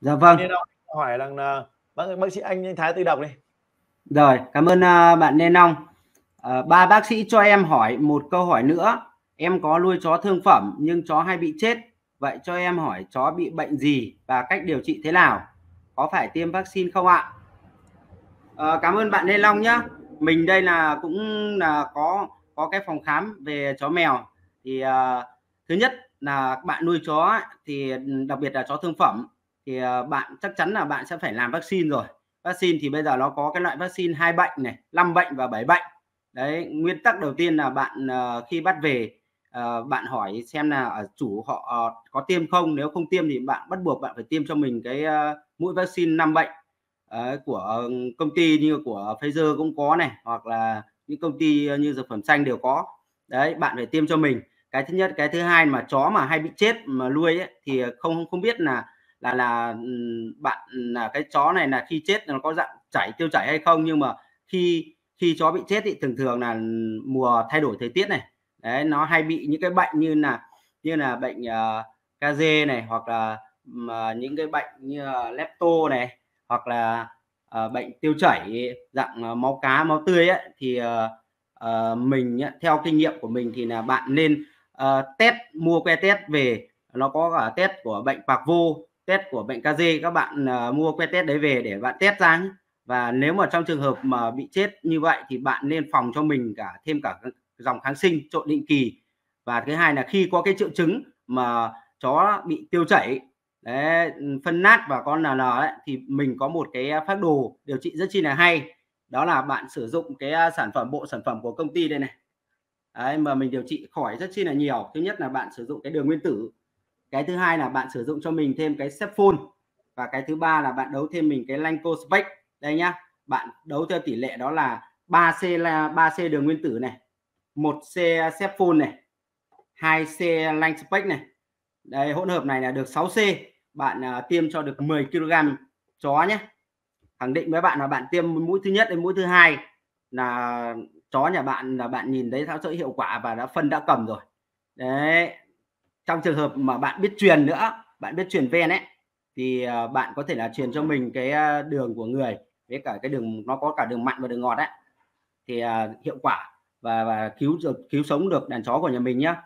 Dạ vâng. Nên hỏi rằng là bác bác sĩ anh Thái tự đọc đi. Rồi, cảm ơn uh, bạn Nên Long. Uh, ba bác sĩ cho em hỏi một câu hỏi nữa. Em có nuôi chó thương phẩm nhưng chó hay bị chết. Vậy cho em hỏi chó bị bệnh gì và cách điều trị thế nào? Có phải tiêm vaccine không ạ? Uh, cảm ơn bạn Nên Long nhé. Mình đây là cũng là có có cái phòng khám về chó mèo. Thì uh, thứ nhất là bạn nuôi chó thì đặc biệt là chó thương phẩm thì ờ, bạn chắc chắn là bạn sẽ phải làm vaccine rồi. Vaccine thì bây giờ nó có cái loại vaccine hai bệnh này năm bệnh và bảy bệnh. Đấy nguyên tắc đầu tiên là bạn ờ, khi bắt về ờ, bạn hỏi xem là ở chủ họ có tiêm không? Nếu không tiêm thì bạn bắt buộc bạn phải tiêm cho mình cái mũi vaccine năm bệnh. Của công ty như của Pfizer cũng có này hoặc là những công ty như dược phẩm xanh đều có. Đấy bạn phải tiêm cho mình. Cái thứ nhất cái thứ hai mà chó mà hay bị chết mà nuôi ấy, thì không không biết là là là ừ, bạn là cái chó này là khi chết nó có dạng chảy tiêu chảy hay không? Nhưng mà khi khi chó bị chết thì thường thường là mùa thay đổi thời tiết này đấy nó hay bị những cái bệnh như là như là bệnh ờ, uh, KZ này hoặc là uh, những cái bệnh như là lepto này hoặc là uh, bệnh tiêu chảy dạng uh, máu cá máu tươi ấy, thì uh, uh, mình theo kinh nghiệm của mình thì là bạn nên uh, test mua que test về nó có cả test của bệnh bạc vô test của bệnh KZ các bạn uh, mua que test đấy về để bạn test ra và nếu mà trong trường hợp mà bị chết như vậy thì bạn nên phòng cho mình cả thêm cả dòng kháng sinh trộn định kỳ. Và thứ hai là khi có cái triệu chứng mà chó bị tiêu chảy đấy, phân nát và con NN ấy, thì mình có một cái phác đồ điều trị rất chi là hay. Đó là bạn sử dụng cái à, sản phẩm bộ sản phẩm của công ty đây này. Đấy, mà mình điều trị khỏi rất chi là nhiều. Thứ nhất là bạn sử dụng cái đường nguyên tử cái thứ hai là bạn sử dụng cho mình thêm cái Cepphol và cái thứ ba là bạn đấu thêm mình cái Lanco Spec. Đây nhá bạn đấu theo tỷ lệ đó là 3C là 3C đường nguyên tử này 1C Cepphol này 2C Lancospec này. Đây hỗn hợp này là được 6C bạn uh, tiêm cho được 10 kg chó nhé khẳng định với bạn là bạn tiêm mũi thứ nhất đến mũi thứ hai là chó nhà bạn là bạn nhìn thấy tháo sợi hiệu quả và đã phân đã cầm rồi. Đấy trong trường hợp mà bạn biết truyền nữa, bạn biết truyền ven ấy, thì ờ, bạn có thể là truyền cho mình cái ờ, đường của người, với cả cái đường, nó có cả đường mặn và đường ngọt đấy thì ờ, hiệu quả và và cứu được, cứu sống được đàn chó của nhà mình nhá.